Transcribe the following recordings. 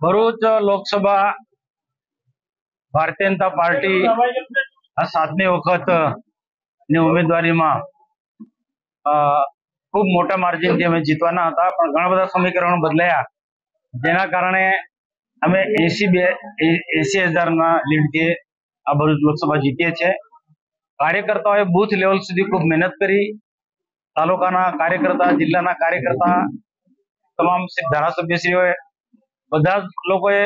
Bharuch Lok Sabha Bharatiya Janata party આ સાતમી વખતની ઉમેદવારીમાં ખૂબ મોટા માર્જિનથી અમે જીતવાના હતા, પણ ઘણા બધા સમીકરણો બદલાયા. જેના કારણે અમે એસી બે, એસી હજારના લીડથી આ ભરૂચ લોકસભા જીતીએ છીએ. કાર્યકર્તાઓએ બૂથ લેવલ સુધી ખૂબ મહેનત કરી. તાલુકાના કાર્યકર્તા, જિલ્લાના કાર્યકર્તા તમામ ધારાસભ્યશ્રીઓએ બધા જ લોકોએ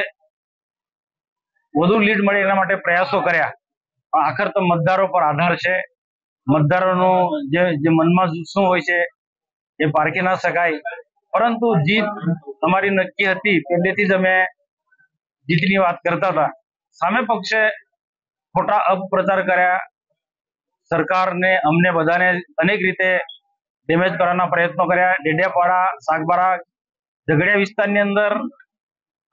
વધુ લીડ મળે એના માટે પ્રયાસો કર્યા. પણ આખર તો મતદારો પર આધાર છે. મતદારોનો જે મનમાં શું હોય છે, એ પારખી ના શકાય. પરંતુ જીત અમારી નક્કી હતી. પહેલેથી જ અમે જીતની વાત કરતા હતા. સામે પક્ષે ખોટા અપપ્રચાર કર્યા. સરકારને અમને બધાને અનેક રીતે ડેમેજ કરવાના પ્રયત્નો કર્યા. ડેડિયાપાડા, સાગબારા ઝઘડિયા વિસ્તારની અંદર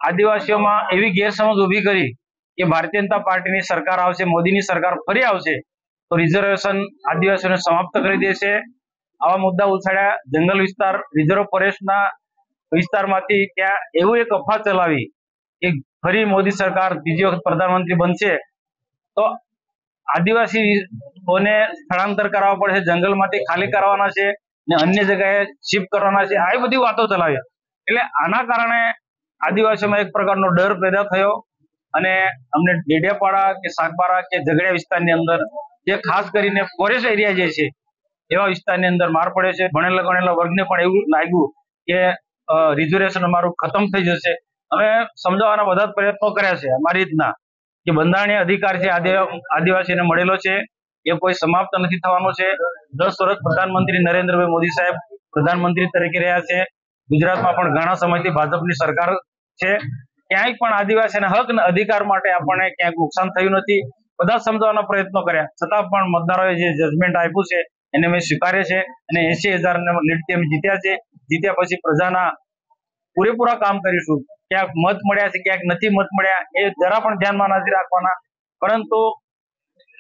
આદિવાસીઓમાં એવી ગેરસમજ ઊભી કરી કે ભારતીય જનતા પાર્ટીની સરકાર આવશે, મોદીની સરકાર ફરી આવશે, તો રિઝર્વેશન આદિવાસીઓને સમાપ્ત કરી દેશે. આવા મુદ્દા ઉછાળ્યા. જંગલ વિસ્તાર, રિઝર્વ ફોરેસ્ટના વિસ્તારમાંથી ત્યાં એવું એક અફવા ચલાવી કે ફરી મોદી સરકાર બીજી વખત પ્રધાનમંત્રી બનશે. તો આદિવાસીઓને સ્થળાંતર કરાવવા પડશે, જંગલમાંથી ખાલી કરવાના છે ને અન્ય જગ્યાએ શિફ્ટ કરવાના છે. આવી બધી વાતો ચલાવી. એટલે આના કારણે આદિવાસીઓમાં એક પ્રકારનો ડર પેદા થયો અને અમને ડેડિયાપાડા કે સાગબારા કે ઝઘડિયા વિસ્તારની અંદર જે ખાસ કરીને ફોરેસ્ટ એરિયા જે છે, એવા વિસ્તારની અંદર માર પડે છે. ભણેલા ગણેલા વર્ગને પણ એવું લાગ્યું કે રિઝર્વેશન અમારું ખતમ થઈ જશે. અમે સમજાવવાના બધા પ્રયત્નો કર્યા છે અમારી રીતના કે બંધારણીય અધિકાર છે આદિ- આદિવાસીને મળેલો છે, એ કોઈ સમાપ્ત નથી થવાનો છે. દસ વર્ષ પ્રધાનમંત્રી નરેન્દ્રભાઈ મોદી સાહેબ પ્રધાનમંત્રી તરીકે રહ્યા છે. ગુજરાતમાં પણ ઘણા સમયથી ભાજપની સરકાર છે. ક્યાંય પણ આદિવાસીના હક અને અધિકાર માટે આપણને ક્યાંક નુકસાન થયું નથી. બધા સમજાવવાના પ્રયત્નો કર્યા. છતાં પણ મતદારોએ જે જજમેન્ટ આપ્યું છે, એને અમે સ્વીકારીએ છીએ અને એસી હજાર લીડથી અમે જીત્યા છે. જીત્યા પછી પ્રજાના પૂરેપૂરા કામ કરીશું. ક્યાંક મત મળ્યા છે, ક્યાંક નથી મત મળ્યા, એ જરા પણ ધ્યાનમાં નથી રાખવાના. પરંતુ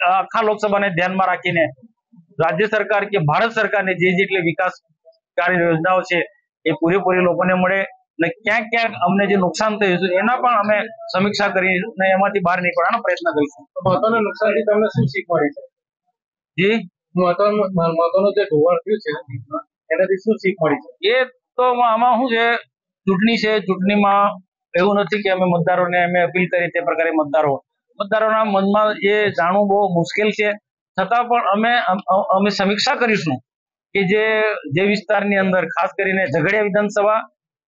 આખા લોકસભાને ધ્યાનમાં રાખીને રાજ્ય સરકાર કે ભારત સરકારની જે જેટલી વિકાસકારી યોજનાઓ છે એ પૂરેપૂરી લોકોને મળે અને ક્યાંક ક્યાંક અમને જે નુકસાન થયું છે એના પણ અમે સમીક્ષા કરીને એમાંથી બહાર નીકળવાનો પ્રયત્ન કરીશું. મહત્વના નુકસાનથી તમને શું શીખ મળી છે? જી? મહત્વનું જે ધોવાણ થયું છે એનાથી શું શીખ મળી છે? એ તો આમાં શું છે ચૂંટણી છે ચૂંટણીમાં એવું નથી કે અમે મતદારોને અમે અપીલ કરી તે પ્રકારે મતદારો મતદારોના મનમાં એ જાણવું બહુ મુશ્કેલ છે. છતાં પણ અમે અમે સમીક્ષા કરીશું. કે જે જે વિસ્તારની અંદર ખાસ કરીને ઝઘડિયા વિધાનસભા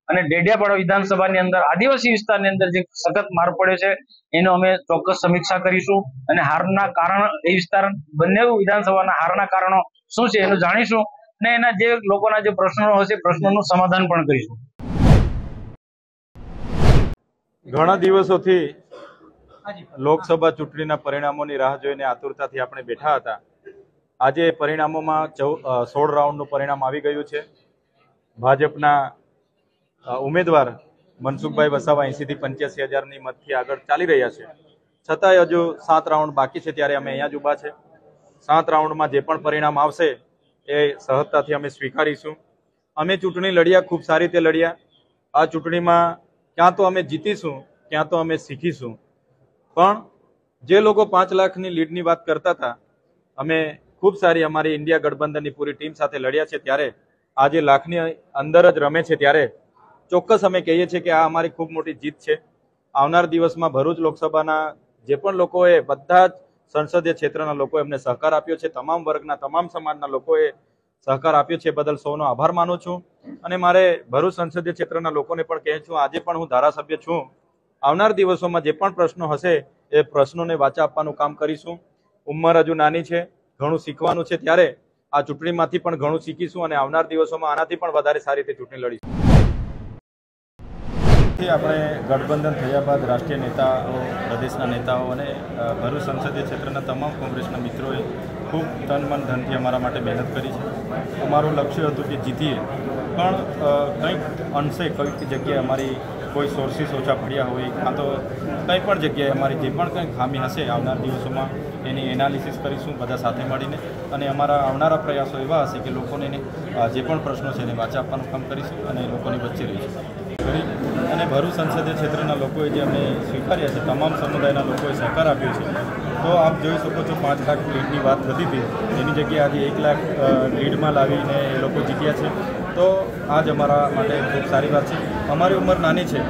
અને ડેડિયાપાડા વિધાનસભાની અંદર આદિવાસી વિસ્તારની અંદર જે સખત માર પડ્યો છે એનો અમે ચોક્કસ સમીક્ષા કરીશું અને હારના કારણ એ વિસ્તાર બંને વિધાનસભાના હારના કારણો શું છે એનું જાણીશું અને એના જે લોકોના જે પ્રશ્નો હશે પ્રશ્નોનું સમાધાન પણ કરીશું. ઘણા દિવસોથી લોકસભા ચૂંટણીના પરિણામોની રાહ જોઈને આતુરતાથી આપણે બેઠા હતા. આજે પરિણામોમાં ચૌ સોળ રાઉન્ડનું પરિણામ આવી ગયું છે. ભાજપના ઉમેદવાર મનસુખભાઈ વસાવા એંસીથી પંચ્યાસી હજારની મતથી આગળ ચાલી રહ્યા છે. છતાંય હજુ સાત રાઉન્ડ બાકી છે ત્યારે અમે અહીંયા જ ઊભા છે. સાત રાઉન્ડમાં જે પણ પરિણામ આવશે એ સહજતાથી અમે સ્વીકારીશું. અમે ચૂંટણી લડ્યા, ખૂબ સારી રીતે લડ્યા. આ ચૂંટણીમાં ક્યાં તો અમે જીતીશું, ક્યાં તો અમે શીખીશું. પણ જે લોકો પાંચ લાખની લીડની વાત કરતા હતા, અમે ખૂબ સારી અમારી ઇન્ડિયા ગઠબંધનની પૂરી ટીમ સાથે લડ્યા છે ત્યારે આજે લાખની અંદર જ રમે છે ત્યારે ચોક્કસ અમે કહીએ છીએ કે આ અમારી ખૂબ મોટી જીત છે. આવનાર દિવસમાં ભરૂચ લોકસભાના જે પણ લોકોએ બધા જ સંસદીય ક્ષેત્રના લોકો એમને સહકાર આપ્યો છે, તમામ વર્ગના, તમામ સમાજના લોકોએ સહકાર આપ્યો છે બદલ સૌનો આભાર માનું છું. અને મારે ભરૂચ સંસદીય ક્ષેત્રના લોકોને પણ કહે છું, આજે પણ હું ધારાસભ્ય છું. આવનાર દિવસોમાં જે પણ પ્રશ્નો હશે એ પ્રશ્નોને વાચા આપવાનું કામ કરીશું. ઉંમર હજુ નાની છે. ઘણું શીખવાનું છે ત્યારે આ ચૂંટણીમાંથી પણ ઘણું શીખીશું અને આવનાર દિવસોમાં આનાથી પણ વધારે સારી રીતે ચૂંટણી લડીશું. આપણે ગઠબંધન થયા બાદ રાષ્ટ્રીય નેતાઓ, પ્રદેશના નેતાઓ અને ભરૂચ સંસદીય ક્ષેત્રના તમામ કોંગ્રેસના મિત્રોએ ખૂબ તન મન ધનથી અમારા માટે મહેનત કરી છે. અમારું લક્ષ્ય હતું કે જીતીએ. પણ કંઈક અંશે, કંઈક જગ્યાએ અમારી કોઈ સોર્સિસ ઓછા પડ્યા હોય કાં તો કંઈ પણ જગ્યાએ અમારી જે પણ કંઈ ખામી હશે આવનાર દિવસોમાં એની એનાલિસિસ કરીશું બધા સાથે મળીને. અને અમારા આવનારા પ્રયાસો એવા હશે કે લોકોને એને, જે પણ પ્રશ્નો છે એને વાચા આપવાનું કામ કરીશું અને લોકોની વચ્ચે રહીશું. અને ભરૂચ સંસદીય ક્ષેત્રના લોકોએ જે અમને સ્વીકાર્યા છે તમામ સમુદાયના લોકોએ સહકાર આપ્યો છે તો આપ જોઈ શકો છો પાંચ લાખ લીડની વાત થતી હતી એની જગ્યાએ આજે એક લાખ લીડમાં લાવીને એ લોકો જીત્યા છે. તો આ જ અમારા માટે ખૂબ સારી વાત છે. અમારી ઉંમર નાની છે.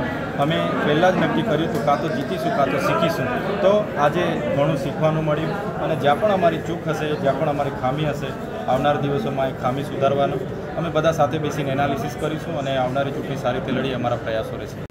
અમે પહેલાં જ નક્કી કર્યું હતું, કાં તો જીતીશું, કાં તો શીખીશું. તો આજે ઘણું શીખવાનું મળ્યું અને જ્યાં પણ અમારી ચૂક હશે, જ્યાં પણ અમારી ખામી હશે, આવનાર દિવસોમાં એ ખામી સુધારવાનું, અમે બધા સાથે બેસીને એનાલિસિસ કરીશું અને આવનારી ચૂંટણી સારી રીતે લડી, અમારા પ્રયાસો રહેશે.